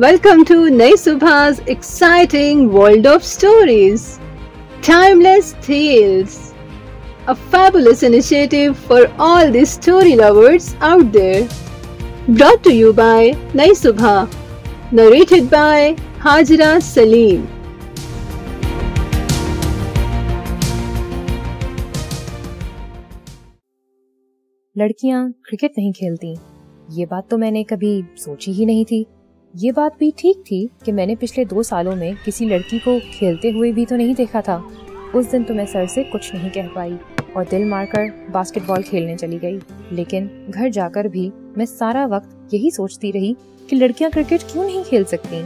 Welcome to Nai Subah exciting world of stories timeless tales a fabulous initiative for all the story lovers out there brought to you by Nai Subah narrated bye Hazra Salim लड़कियाँ cricket नहीं खेलती। ये बात तो मैंने कभी सोची ही नहीं थी। ये बात भी ठीक थी कि मैंने पिछले दो सालों में किसी लड़की को खेलते हुए भी तो नहीं देखा था। उस दिन तो मैं सर से कुछ नहीं कह पाई और दिल मारकर बास्केटबॉल खेलने चली गई। लेकिन घर जाकर भी मैं सारा वक्त यही सोचती रही कि लड़कियाँ क्रिकेट क्यों नहीं खेल सकती?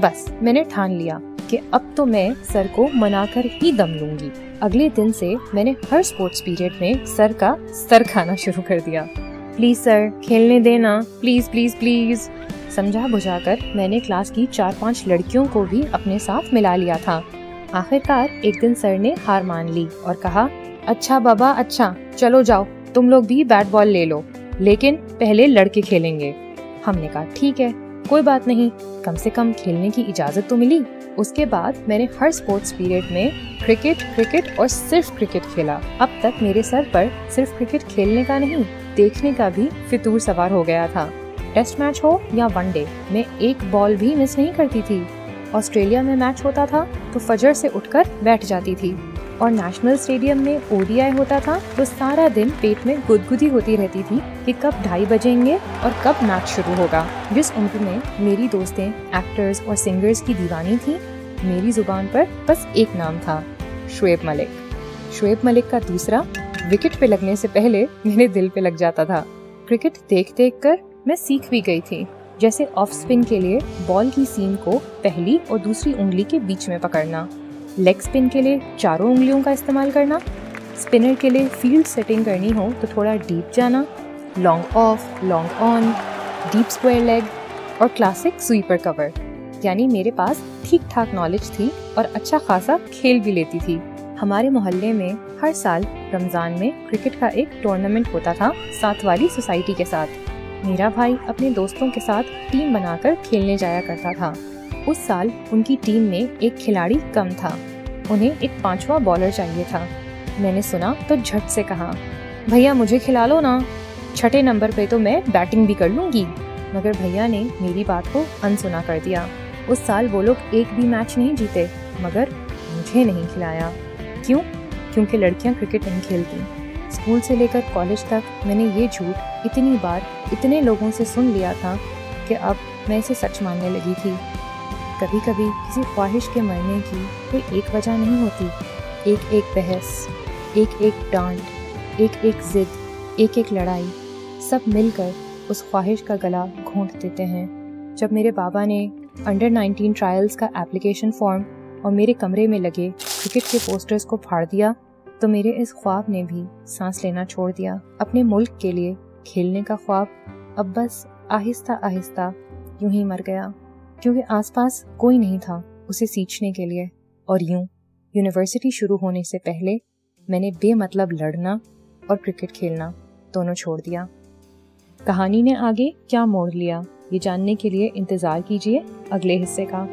बस, मैंने ठान लिया कि अब तो मैं सर को मनाकर ही दम लूँगी। अगले दिन से मैंने हर स्पोर्ट्स पीरियड में सर का सर खाना शुरू कर दिया। प्लीज़ सर, खेलने देना। Please please please. समझा बुझाकर मैंने क्लास की चार पाँच लड़कियों को भी अपने साथ मिला लिया था। आखिरकार एक दिन सर ने हार मान ली और कहा अच्छा बाबा अच्छा चलो जाओ, तुम लोग भी बैट बॉल ले लो, लेकिन पहले लड़के खेलेंगे। हमने कहा, ठीक है, कोई बात नहीं, कम से कम खेलने की इजाज़त तो मिली। उसके बाद मैंने हर स्पोर्ट्स पीरियड में क्रिकेट क्रिकेट और सिर्फ़ क्रिकेट खेला। अब तक मेरे सर पर सिर्फ़ क्रिकेट खेलने का नहीं, देखने का भी फितूर सवार हो गया था। टेस्ट मैच हो या वनडे मैं एक बॉल भी मिस नहीं करती थी। ऑस्ट्रेलिया में मैच होता था तो फजर से उठकर बैठ जाती थी। और नेशनल स्टेडियम में ओडीआई होता था तो सारा दिन पेट में गुदगुदी होती रहती थी कि कब ढाई बजेंगे और कब मैच शुरू होगा। जिस उम्र में मेरी दोस्तें एक्टर्स और सिंगर्स की दीवानी थी, मेरी ज़ुबान पर बस एक नाम था, शुएब मलिक। शुएब मलिक का दूसरा विकेट पे लगने से पहले मेरे दिल पे लग जाता था। क्रिकेट देख देख कर मैं सीख भी गई थी, जैसे ऑफ़ स्पिन के लिए बॉल की सीम को पहली और दूसरी उंगली के बीच में पकड़ना लेग स्पिन के लिए चारों उंगलियों का इस्तेमाल करना स्पिनर के लिए फ़ील्ड सेटिंग करनी हो तो थोड़ा डीप जाना long off long on deep square leg और क्लासिक स्वीपर कवर यानी मेरे पास ठीक ठाक नॉलेज थी और अच्छा खासा खेल भी लेती थी। हमारे मोहल्ले में हर साल रमज़ान में क्रिकेट का एक टूर्नामेंट होता था साथ वाली सोसाइटी के साथ। मेरा भाई अपने दोस्तों के साथ टीम बनाकर खेलने जाया करता था। उस साल उनकी टीम में एक खिलाड़ी कम था। उन्हें एक पांचवा बॉलर चाहिए था। मैंने सुना तो झट से कहा, भैया, मुझे खिला लो ना। छठे नंबर पे तो मैं बैटिंग भी कर लूँगी। मगर भैया ने मेरी बात को अनसुना कर दिया। उस साल वो लोग एक भी मैच नहीं जीते, मगर मुझे नहीं खिलाया। क्यों? क्योंकि लड़कियाँ क्रिकेट नहीं खेलती। स्कूल से लेकर कॉलेज तक मैंने ये झूठ इतनी बार इतने लोगों से सुन लिया था कि अब मैं इसे सच मानने लगी थी। कभी कभी किसी ख्वाहिश के मरने की कोई एक वजह नहीं होती। एक एक बहस एक एक डांट एक एक जिद एक एक लड़ाई, सब मिलकर उस ख्वाहिश का गला घोंट देते हैं। जब मेरे बाबा ने अंडर 19 ट्रायल्स का एप्लीकेशन फॉर्म और मेरे कमरे में लगे क्रिकेट के पोस्टर्स को फाड़ दिया तो मेरे इस ख्वाब ने भी सांस लेना छोड़ दिया। अपने मुल्क के लिए खेलने का ख्वाब अब बस आहिस्ता आहिस्ता यूँ ही मर गया। क्योंकि आसपास कोई नहीं था उसे सींचने के लिए। और यूँ यूनिवर्सिटी शुरू होने से पहले मैंने बेमतलब लड़ना और क्रिकेट खेलना दोनों छोड़ दिया। कहानी ने आगे क्या मोड़ लिया, ये जानने के लिए इंतज़ार कीजिए अगले हिस्से का।